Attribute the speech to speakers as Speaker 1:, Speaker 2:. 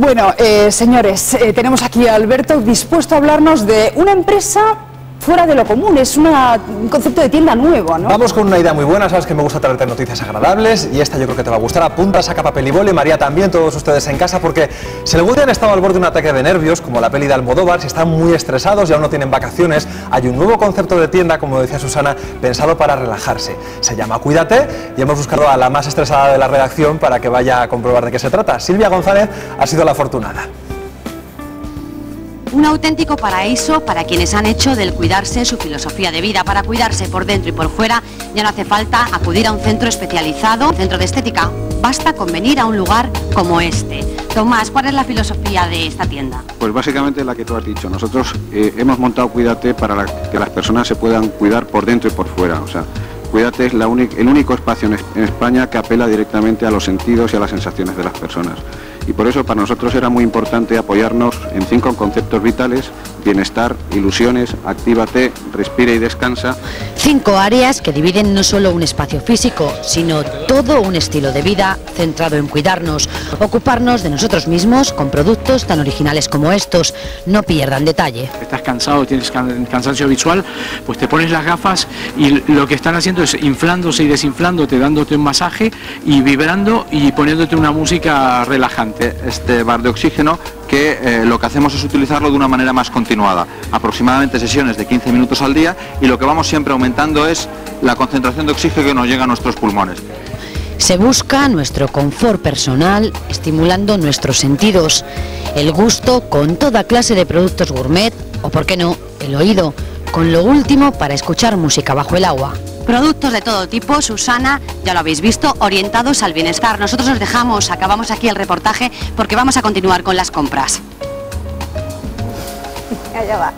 Speaker 1: Bueno, eh, señores, eh, tenemos aquí a Alberto dispuesto a hablarnos de una empresa fuera de lo común, es una- un concepto de tienda nuevo, ¿no?
Speaker 2: Vamos con una idea muy buena, sabes que me gusta traerte noticias agradables y esta yo creo que te va a gustar. Apunta, saca papel y boli, María también, todos ustedes en casa, porque si algún día han estado al borde de un ataque de nervios, como la peli de Almodóvar, si están muy estresados y aún no tienen vacaciones, hay un nuevo concepto de tienda, como decía Susana, pensado para relajarse. Se llama Cuídate y hemos buscado a la más estresada de la redacción para que vaya a comprobar de qué se trata. Silvia González ha sido la afortunada.
Speaker 3: Un auténtico paraíso para quienes han hecho del cuidarse su filosofía de vida. Para cuidarse por dentro y por fuera ya no hace falta acudir a un centro especializado, centro de estética. Basta con venir a un lugar como este. Tomás, ¿cuál es la filosofía de esta tienda?
Speaker 4: Pues básicamente la que tú has dicho. Nosotros eh, hemos montado Cuídate para que las personas se puedan cuidar por dentro y por fuera. O sea, Cuídate es el único espacio en, es- en España que apela directamente a los sentidos y a las sensaciones de las personas. Y por eso para nosotros era muy importante apoyarnos en cinco conceptos vitales, bienestar, ilusiones, actívate, respira y descansa,
Speaker 5: Cinco áreas que dividen no solo un espacio físico, sino todo un estilo de vida centrado en cuidarnos, ocuparnos de nosotros mismos con productos tan originales como estos. No pierdan detalle.
Speaker 6: estás cansado, tienes can- cansancio visual, pues te pones las gafas y lo que están haciendo es inflándose y desinflándote, dándote un masaje y vibrando y poniéndote una música relajante.
Speaker 7: Este bar de oxígeno que eh, lo que hacemos es utilizarlo de una manera más continuada, aproximadamente sesiones de 15 minutos al día y lo que vamos siempre aumentando es la concentración de oxígeno que nos llega a nuestros pulmones.
Speaker 5: Se busca nuestro confort personal, estimulando nuestros sentidos, el gusto con toda clase de productos gourmet o, por qué no, el oído, con lo último para escuchar música bajo el agua.
Speaker 3: Productos de todo tipo, Susana, ya lo habéis visto, orientados al bienestar. Nosotros os dejamos, acabamos aquí el reportaje porque vamos a continuar con las compras.
Speaker 1: Allá va.